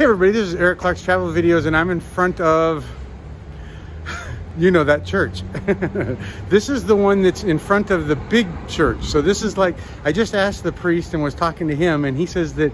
Hey everybody, this is Eric Clark's Travel Videos and I'm in front of, you know that church. this is the one that's in front of the big church. So this is like, I just asked the priest and was talking to him and he says that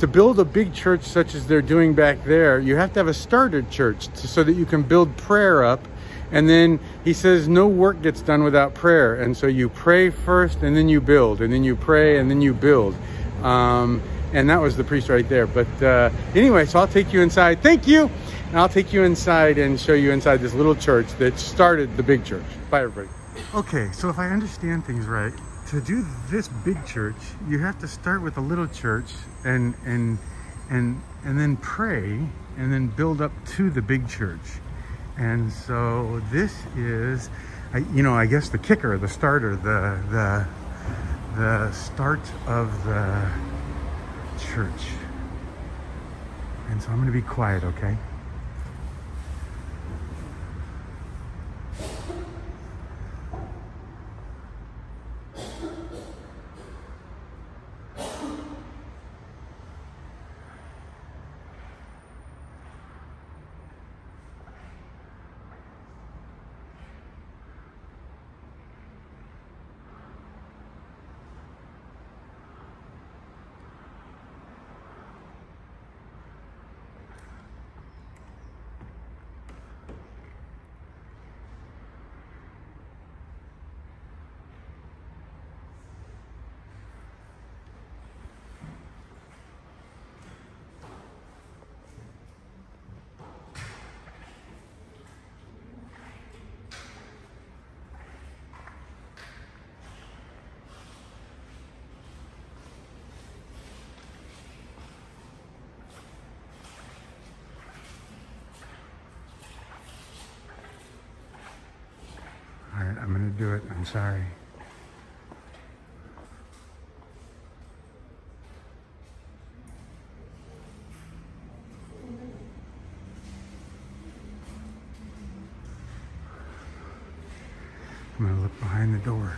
to build a big church such as they're doing back there, you have to have a starter church to, so that you can build prayer up. And then he says no work gets done without prayer. And so you pray first and then you build and then you pray and then you build. Um, and that was the priest right there. But uh, anyway, so I'll take you inside. Thank you. And I'll take you inside and show you inside this little church that started the big church. Bye, everybody. Okay, so if I understand things right, to do this big church, you have to start with a little church and and and and then pray and then build up to the big church. And so this is, you know, I guess the kicker, the starter, the the the start of the church. And so I'm going to be quiet, okay? Do it. I'm sorry. I'm gonna look behind the door.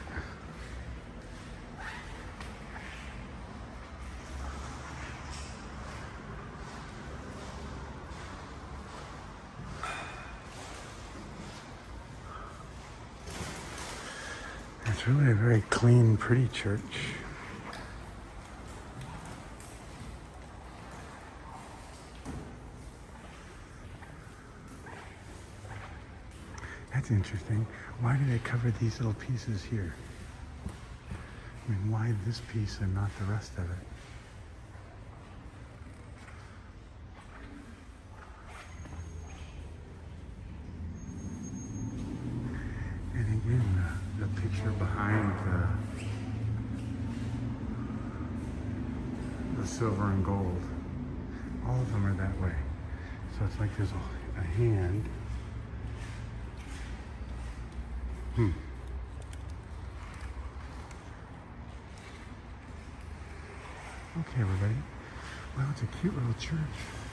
It's really a very clean, pretty church. That's interesting. Why do they cover these little pieces here? I mean, why this piece and not the rest of it? And again, the, the picture behind the, the silver and gold, all of them are that way. So it's like there's a, a hand. Hmm. Okay, everybody. Well, it's a cute little church.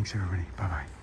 Thanks, everybody. Bye bye.